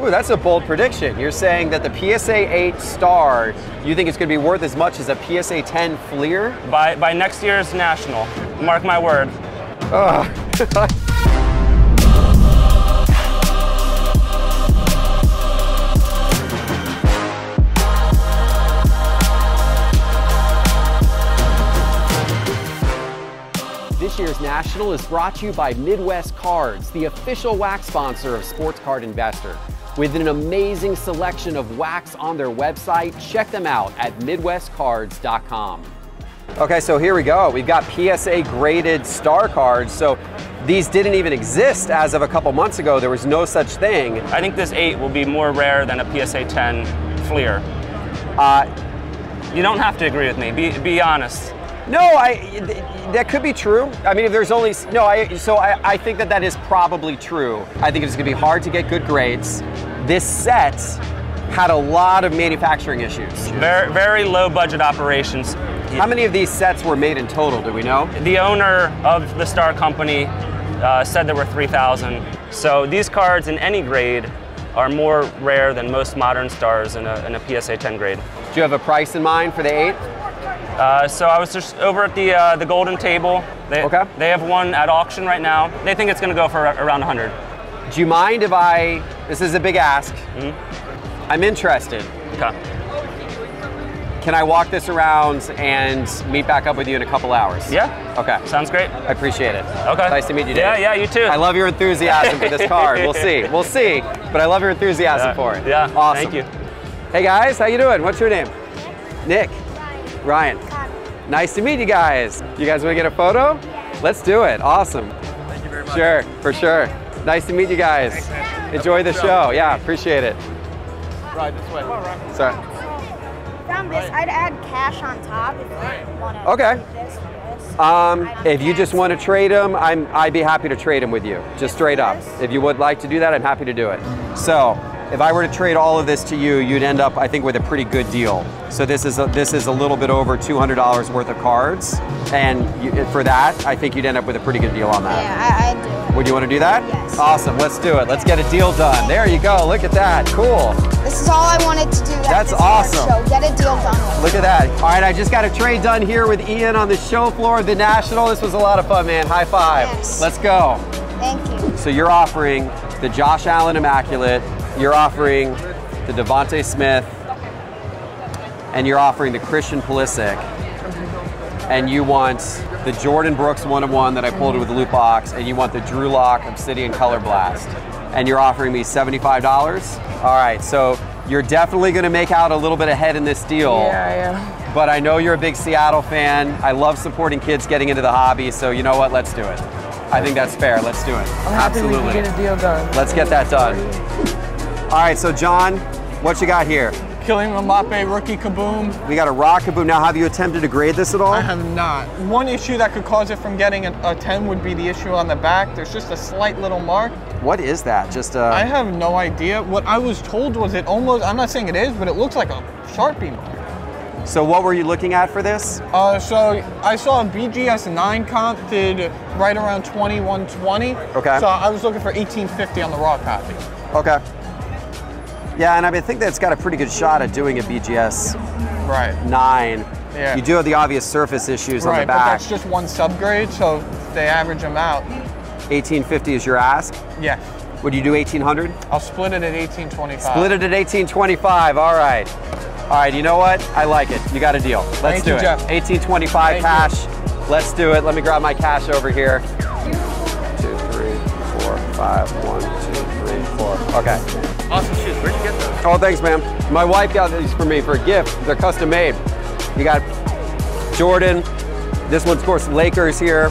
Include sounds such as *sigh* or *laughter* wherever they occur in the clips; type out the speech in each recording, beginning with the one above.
Ooh, that's a bold prediction. You're saying that the PSA 8 Star, you think it's going to be worth as much as a PSA 10 Fleer? By, by next year's National. Mark my word. *laughs* This year's National is brought to you by Midwest Cards, the official wax sponsor of Sports Card Investor. With an amazing selection of wax on their website, check them out at MidwestCards.com. Okay, so here we go. We've got PSA graded star cards. So these didn't even exist as of a couple months ago. There was no such thing. I think this 8 will be more rare than a PSA 10 Fleer. Uh, You don't have to agree with me. Be, be honest. No, I th- that could be true. I mean, if there's only no, I so I, I think that that is probably true. I think it's going to be hard to get good grades. This set had a lot of manufacturing issues. Very, very low budget operations. How many of these sets were made in total? Do we know? The owner of the Star Company uh, said there were 3,000. So these cards in any grade are more rare than most modern stars in a, in a PSA 10 grade. Do you have a price in mind for the eight? Uh, so I was just over at the uh, the Goldin Table. They, Okay. They have one at auction right now. They think it's going to go for around 100. Do you mind if I? This is a big ask. Hmm. I'm interested. Okay. Can I walk this around and meet back up with you in a couple hours? Yeah. Okay. Sounds great. I appreciate it. Okay. Nice to meet you, Dave. Yeah, yeah, you too. I love your enthusiasm for this *laughs* car. We'll see. We'll see. But I love your enthusiasm Yeah, for it. yeah, Awesome. thank you. Hey guys, how you doing? What's your name? Nick. Ryan. Nice to meet you guys. You guys want to get a photo? Let's do it. Awesome. Thank you very much. Sure, for sure. Nice to meet you guys. Enjoy the show. Yeah, appreciate it. Right this way. Sorry. Found this. I'd add cash on top if you want to. Okay. This, this. Um, if you just want to trade them, I'm, I'd be happy to trade them with you, just straight up. If you would like to do that, I'm happy to do it. So, if I were to trade all of this to you, you'd end up, I think, with a pretty good deal. So this is a, this is a little bit over $200 worth of cards, and you, for that, I think you'd end up with a pretty good deal on that. Yeah, I, I do. Would you want to do that? Yes. Awesome. Let's do it. Let's get a deal done. There you go. Look at that. Cool. This is all I wanted to do. At That's awesome. Show. Get a deal done. Look at that. All right, I just got a trade done here with Ian on the show floor of the National. This was a lot of fun, man. High five. Yes. Let's go. Thank you. So you're offering the Josh Allen Immaculate, you're offering the DeVonta Smith, and you're offering the Christian Pulisic, and you want the Jordyn Brooks one-on-one that I pulled with the loot box, and you want the Drew Lock Obsidian Color Blast, and you're offering me $75. All right, so you're definitely going to make out a little bit ahead in this deal. Yeah, am. But I know you're a big Seattle fan. I love supporting kids getting into the hobby, so you know what? Let's do it. I think that's fair. Let's do it. I'm happy Absolutely. we can get a deal done. Let's get that done. All right, so John, what you got here? Kylian Mbappe, rookie kaboom. We got a Rockaboo. Now, have you attempted to grade this at all? I have not. One issue that could cause it from getting a, a 10 would be the issue on the back. There's just a slight little mark. What is that? Just a... I have no idea. What I was told was it almost, I'm not saying it is, but it looks like a Sharpie mark. so what were you looking at for this? Uh, so I saw a BGS 9 comp did right around 2120. Okay. So I was looking for 1850 on the raw copy. Okay. Yeah, and I, mean, I think that's got a pretty good shot at doing a BGS Right. 9. Yeah. You do have the obvious surface issues on Right, the but back. that's just one subgrade, so they average them out. 1850 is your ask. Yes. Would you do 1800? I'll split it at 1825. Split it at 1825. All right. All right, you know what? I like it. You got a deal. Let's Thank do you, it. Geoff. 1825 Thank cash. Let's do it. Let me grab my cash over here. Two, three, four, five, one, two, three, four. Okay. Awesome shoes. Where'd you get those? Oh, thanks, man. My wife got these for me for a gift. They're custom made. You got Jordan. This one's, of course, Lakers here.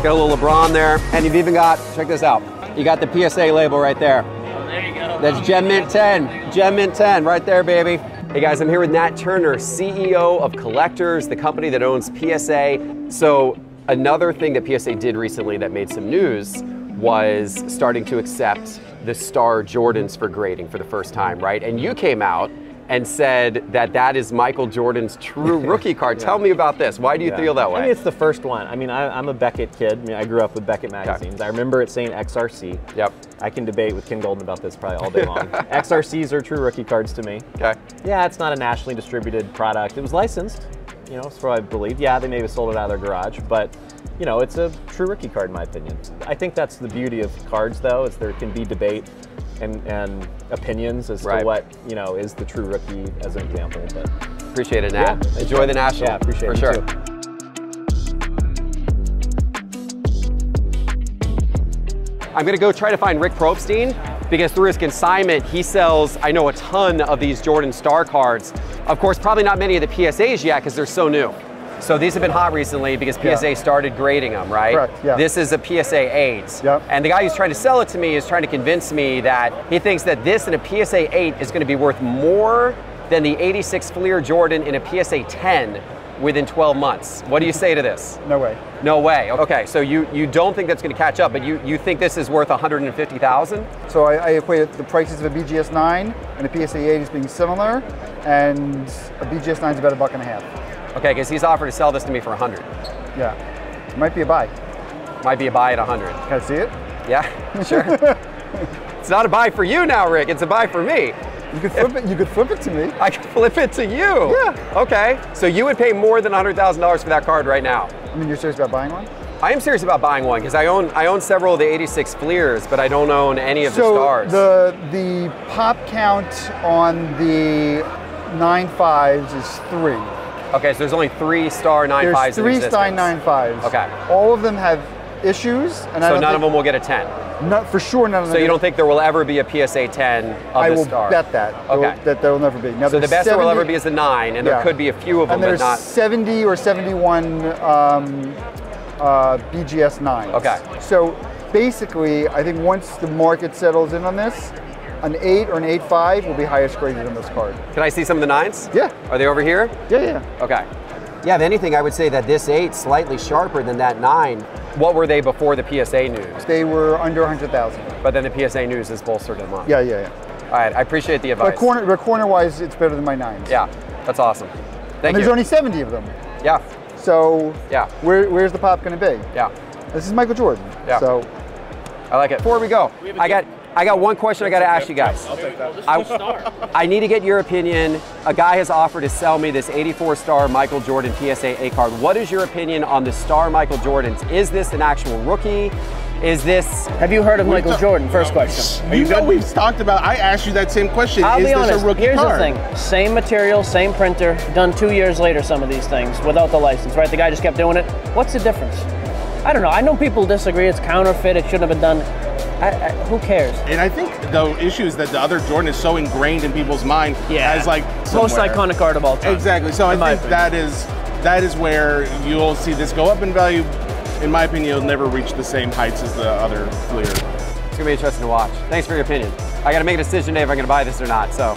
Got a little LeBron there. And you've even got, check this out. You got the PSA label right there. There you go. That's Gem Mint 10. Gem Mint 10 right there, baby. Hey guys, I'm here with Nat Turner, CEO of Collectors, the company that owns PSA. So, another thing that PSA did recently that made some news was starting to accept the Star Jordans for grading for the first time, right? And you came out and said that that is Michael Jordan's true *laughs* rookie card. Tell me about this. Why do you Yeah. feel that way? I mean, it's the first one. I mean, I, I'm a Beckett kid. I mean, I grew up with Beckett magazines. I remember it saying XRC. Yep. I can debate with Ken Goldin about this probably all day long. *laughs* XRCs are true rookie cards to me. okay. Yeah, it's not a nationally distributed product. It was licensed, you know, so I believe. Yeah, they may have sold it out of their garage, but you know, it's a true rookie card in my opinion. I think that's the beauty of cards, though, is there can be debate and, and opinions as Right. to what you know is the true rookie as an example. But Appreciate it, Nat. Yeah. Enjoy the national. Yeah, appreciate for it. sure. Too. I'm gonna go try to find Rick Probstein because through his consignment, he sells, I know, a ton of these Jordan Star cards. Of course, probably not many of the PSAs yet because they're so new. So these have been hot recently because PSA Yeah. started grading them, right? Correct, yeah. This is a PSA 8. Yep. And the guy who's trying to sell it to me is trying to convince me that he thinks that this in a PSA 8 is going to be worth more than the 86 Fleer Jordan in a PSA 10 within 12 months. What do you say to this? No way. No way. Okay, so you, you don't think that's going to catch up, but you, you think this is worth 150,000? So I, I equate the prices of a BGS 9 and a PSA 8 as being similar, and a BGS 9 is about a buck and a half. Okay, because he's offered to sell this to me for 100. Yeah. Might be a buy. Might be a buy at 100. Can I see it? Yeah, sure. *laughs* it's not a buy for you now, Rick. It's a buy for me. You could flip it. You could flip it to me. *laughs* I can flip it to you. Yeah. Okay. So you would pay more than $100,000 for that card right now. I mean, you're serious about buying one? I am serious about buying one because I own I own several of the 86 Fleers, but I don't own any of the so stars. the the pop count on the nine fives is three. okay, so there's only three star nine There's fives in three. Stein nine fives. Okay. All of them have issues, and I So don't none think, of them will get a 10. Not for sure. None of them. So you don't think there will ever be a PSA 10 of I the will star? bet that. There will- Okay. that there will never be. Now, So the there's best there will ever be is the nine, and there Yeah. could be a few of them, and but there's not. 70 or 71 um, uh, BGS 9s. Okay. So basically, I think once the market settles in on this, an 8 or an 8.5 will be highest graded on this card. Can I see some of the nines? Yeah. Are they over here? Yeah, yeah. Okay. Yeah, if anything, I would say that this eight slightly sharper than that nine. What were they before the PSA news? They were under 100,000. But then the PSA news has bolstered them up. Yeah, yeah, yeah. All right, I appreciate the advice. But corner, but corner-wise, it's better than my 9s. Yeah, that's awesome. Thank And there's only 70 of them. yeah, So Yeah. where, where's the pop going to be? yeah, This is Michael Jordan. Yeah. So I like it. Before we go, I got I got one question I got to ask you guys. I'll take that. I need to get your opinion. A guy has offered to sell me this 84 star Michael Jordan PSA A card. What is your opinion on the star Michael Jordans? Is this an actual rookie? Is this Have you heard of Michael Jordan? First question. You know we've talked about. I asked you that same question. I'll Is be this honest. a rookie Here's card? the thing: same material, same printer, done two years later. Some of these things without the license, right? The guy just kept doing it. What's the difference? I don't know. I know people disagree. It's counterfeit. It shouldn't have been done. I, I, who cares? And I think the issue is that the other Jordan is so ingrained in people's mind yeah. as like most somewhere. iconic card of all time. Exactly. So I think that is that is where you'll see this go up in value. In my opinion, it'll never reach the same heights as the other Fleer. It's gonna be interesting to watch. Thanks for your opinion. I gotta make a decision today if I'm gonna buy this or not. So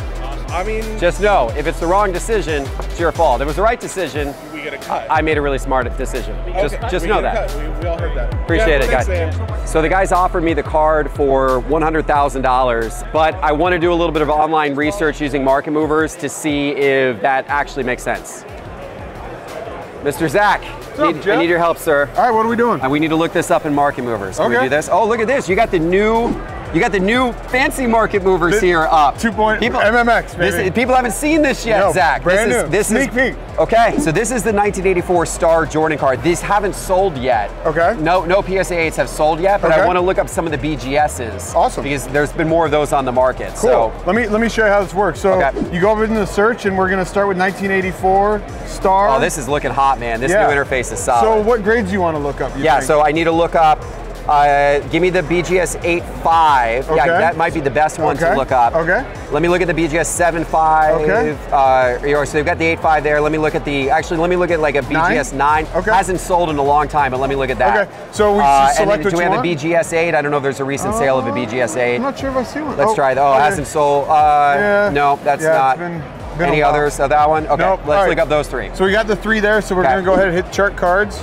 I mean, just know if it's the wrong decision, it's your fault. If it was the right decision, we get a cut. I made a really smart decision. Just, Okay, just we know that. We, we all heard that. Appreciate Yeah, it, guys. Sam. So the guys offered me the card for $100,000, but I want to do a little bit of online research using market movers to see if that actually makes sense. Mr. Zach, up, need- I need your help, sir. All right, what are we doing? And we need to look this up in market movers. Can we Okay. do this? Oh, look at this. You got the new you got the new fancy market movers This- here up. 2.0 MMX, This baby. is- people haven't seen this yet, No, Zach. brand this new. is this Sneak is peek. Okay, so this is the 1984 Star Jordan card. These haven't sold yet. Okay. No, no PSA 8s have sold yet, but I want to look up some of the BGSs. Awesome. Because there's been more of those on the market. Cool. So let me let me show you how this works. So Okay. you go over into the search, and we're going to start with 1984 Star. Oh, this is looking hot, man. This Yeah. new interface is solid. So what grades do you want to look up? yeah, think? so I need to look up. Uh, give me the BGS 8.5. Yeah, that might be the best one to look up. Okay. Let me look at the BGS 7.5. Okay. Uh, so they've got the 8.5 there. Let me look at the. Actually, let me look at like a BGS 9. Okay. Hasn't sold in a long time, but let me look at that. Okay, so we uh, just and then, do we have want? a BGS 8? I don't know if there's a recent sale of a BGS 8. I'm not sure if I see one. Let's Oh, try that. Oh, okay. hasn't sold. Uh, Yeah. No, that's Yeah, not. been- been Any others of that one? Okay, Nope. let's All look right. up those three. So we got the three there, so we're Okay. gonna go ahead and hit chart cards.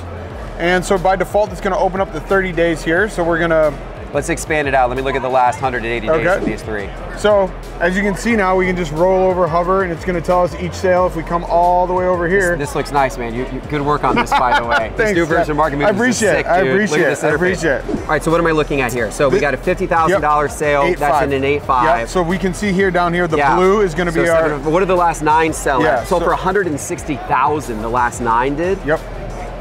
And so by default, it's gonna open up the 30 days here. So we're gonna Let's expand it out. Let me look at the last 180 days of these three. So as you can see now, we can just roll over, hover, and it's going to tell us each sale if we come all the way over here. This looks nice, man. You, you good work on this, by the way. *laughs* this Thanks, new version Geoff. of Market I appreciate it. I appreciate it. I appreciate it. All right, so what am I looking at here? So we got a $50,000 sale. Eight That's five. in an 8.5. Yeah, so we can see here down here, the Yeah. blue is going to So be our. What are the last nine sell Yeah, at? So, so- for 160,000, the last nine did. Yep.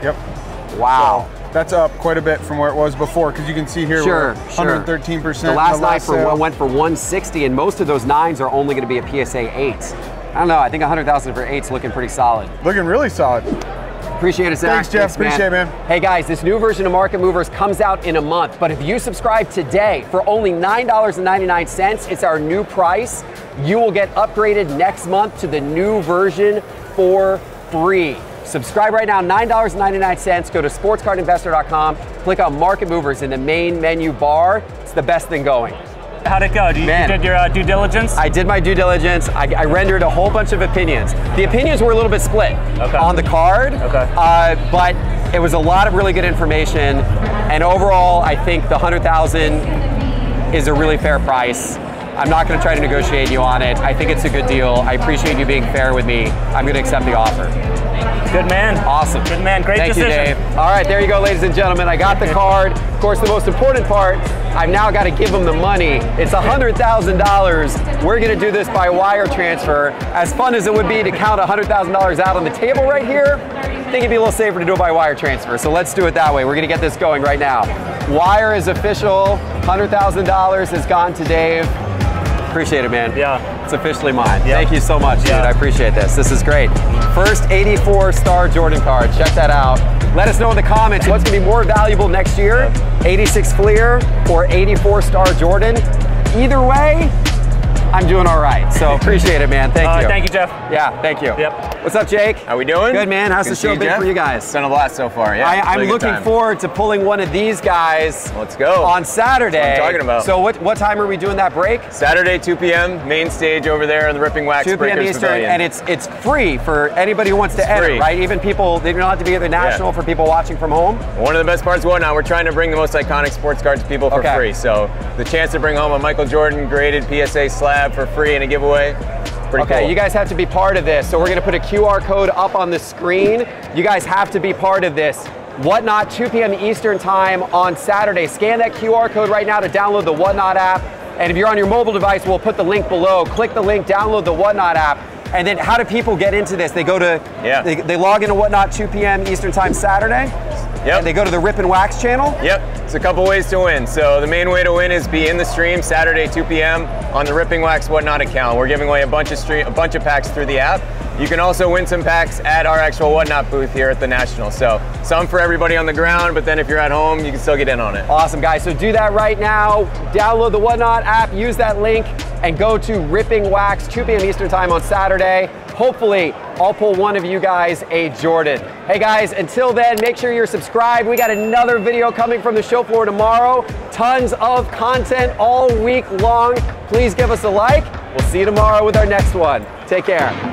Yep. Wow. That's up quite a bit from where it was before because you can see here Sure, we're sure. 113 percent. The last nine for one went for 160, and most of those nines are only going to be a PSA eight. I don't know. I think 100,000 for eight's looking pretty solid. Looking really solid. Appreciate it, Zach. Thanks, Geoff. Appreciate it, man. Hey guys, this new version of Market Movers comes out in a month, but if you subscribe today for only $9.99, it's our new price. You will get upgraded next month to the new version for free. Subscribe right now, $9.99. Go to sportscardinvestor.com, click on Market Movers in the main menu bar. It's the best thing going. How'd it go? You, you Man. did your uh, due diligence? I did my due diligence. I, I rendered a whole bunch of opinions. The opinions were a little bit split Okay. on the card, Okay. uh, but it was a lot of really good information. And overall, I think the 100,000 is a really fair price. I'm not going to try to negotiate you on it. I think it's a good deal. I appreciate you being fair with me. I'm going to accept the offer. Good man. Awesome. Good man. Great Thank decision. you, Dave. All right, there you go, ladies and gentlemen. I got the card. Of course, the most important part, I've now got to give them the money. It's $100,000. We're going to do this by wire transfer. As fun as it would be to count $100,000 out on the table right here, I think it'd be a little safer to do it by wire transfer. So let's do it that way. We're going to get this going right now. Wire is official. $100,000 has gone to Dave. Appreciate it, man. Yeah. It's officially mine. Yeah. Thank you so much, dude. Yeah. I appreciate this. This is great. First 84 star Jordan card. Check that out. Let us know in the comments what's going to be more valuable next year 86 Fleer or 84 star Jordan. Either way, I'm doing all right. So appreciate it, man. Thank Uh, you. thank you, Geoff. Yeah, thank you. Yep. What's up, Jake? How we doing? Good, man. How's Good the show been Geoff. for you guys? It's been a blast so far. Yeah, I, I'm really looking time. forward to pulling one of these guys Let's go. on Saturday. That's what I'm talking about. So what, what time are we doing that break? Saturday, 2 p.m. Main stage over there in the Ripping Wax 2 p.m. Eastern, Pavilion. and it's it's free for anybody who wants to enter, right? Even people, they don't have to be at the national for people watching from home. One of the best parts of Whatnot, we're trying to bring the most iconic sports cards to people for Okay. free. So the chance to bring home a Michael Jordan graded PSA slab for free in a giveaway, pretty okay, cool. you guys have to be part of this. So we're going to put a QR code up on the screen. You guys have to be part of this. Whatnot, 2 p.m. Eastern time on Saturday. Scan that QR code right now to download the Whatnot app. And if you're on your mobile device, we'll put the link below. Click the link, download the Whatnot app. And then how do people get into this? They go to, Yeah. they, they log into Whatnot 2 p.m. Eastern time Saturday. Yep. And they go to the Ripping Wax channel. Yep, it's a couple ways to win. So the main way to win is be in the stream Saturday 2 p.m. on the Ripping Wax Whatnot account. We're giving away a bunch of stream, a bunch of packs through the app. You can also win some packs at our actual Whatnot booth here at the National. So some for everybody on the ground, but then if you're at home, you can still get in on it. Awesome, guys. So do that right now. Download the Whatnot app, use that link, and go to Ripping Wax, 2 p.m. Eastern Time on Saturday. Hopefully, I'll pull one of you guys a Jordan. Hey, guys, until then, make sure you're subscribed. We got another video coming from the show floor tomorrow. Tons of content all week long. Please give us a like. We'll see you tomorrow with our next one. Take care.